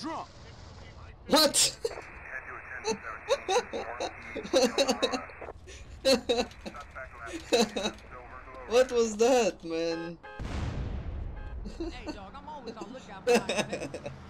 drunk. What? what was that, man? Hey, dog, I'm always on lookout for my